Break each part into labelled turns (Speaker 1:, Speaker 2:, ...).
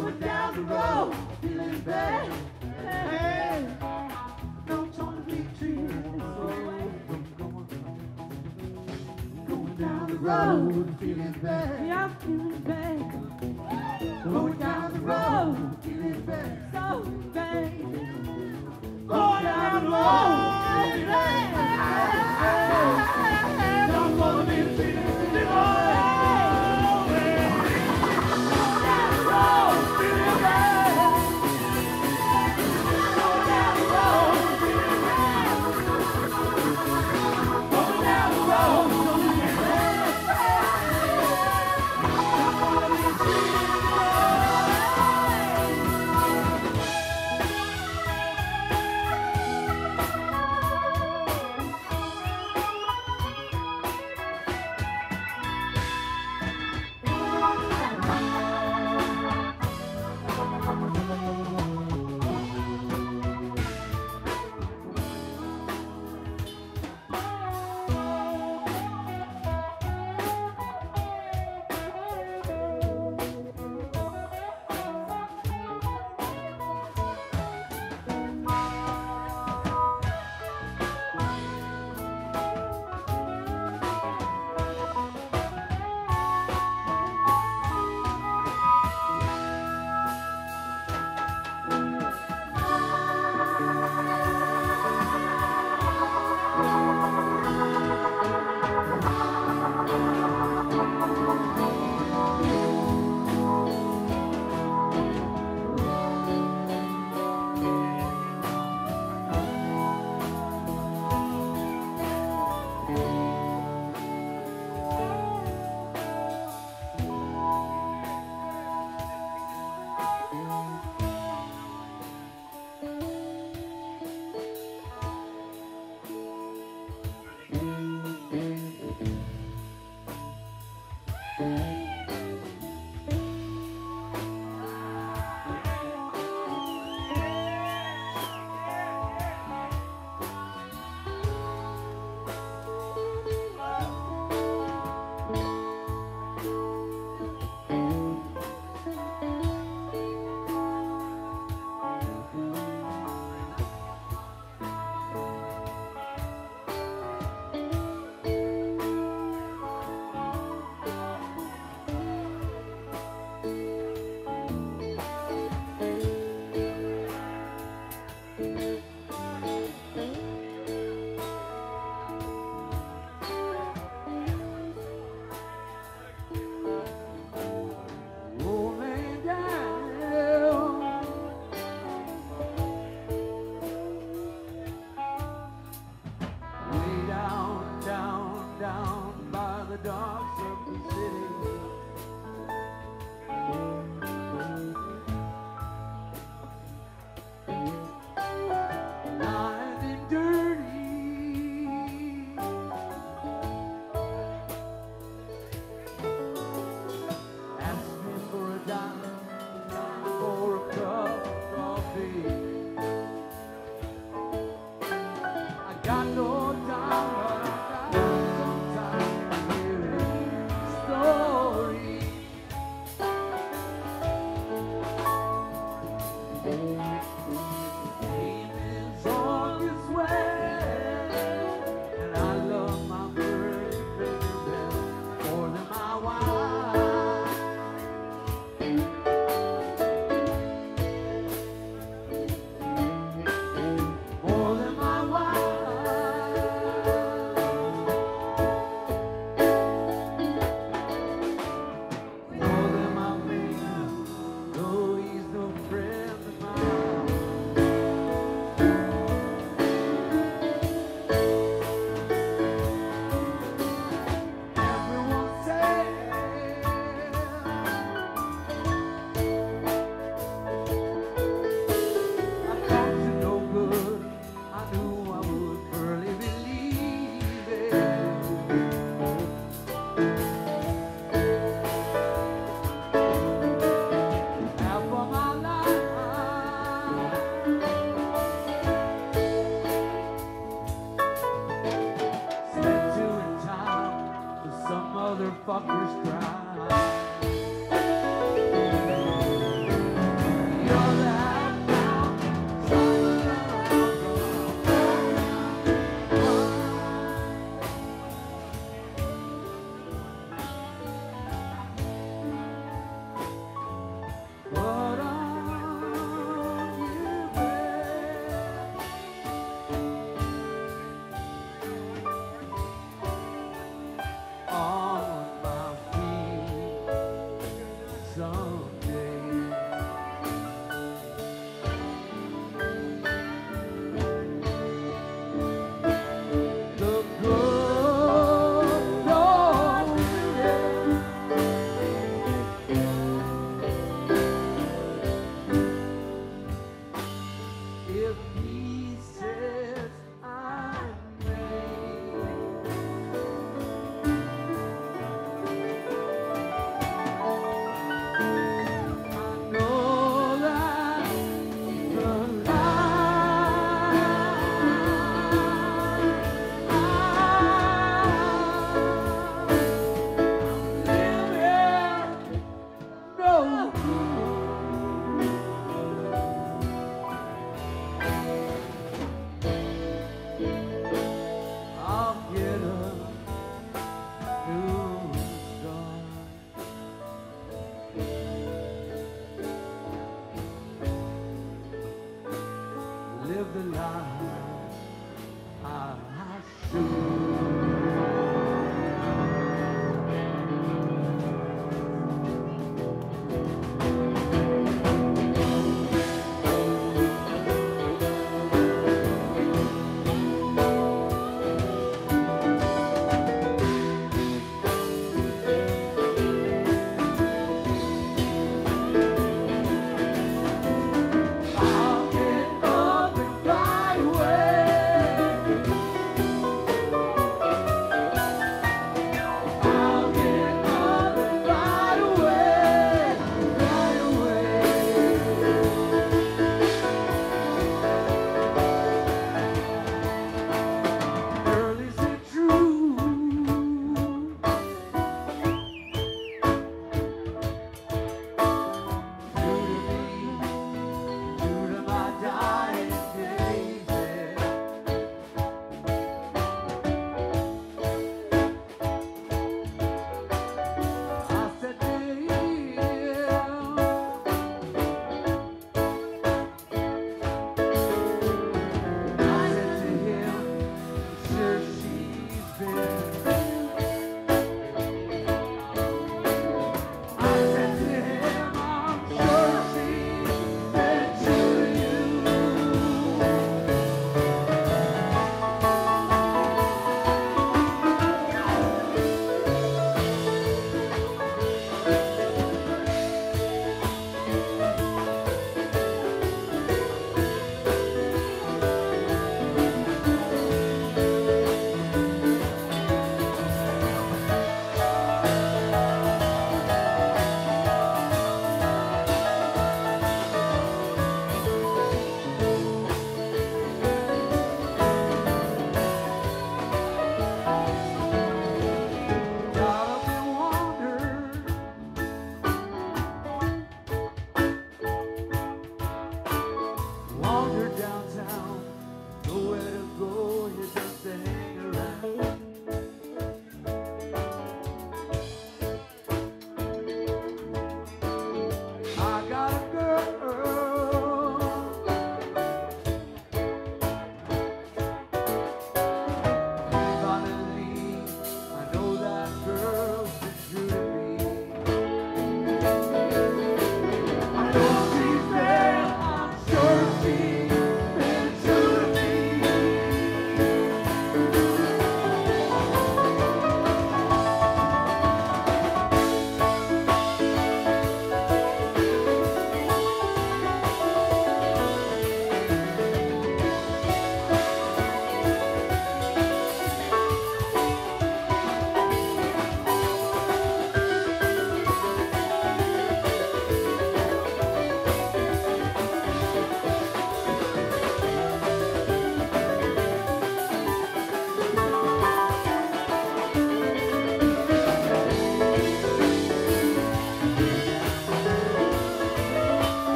Speaker 1: going down the road, feeling bad. Hey, don't wanna be treated. Going down the road. got no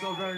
Speaker 1: so much.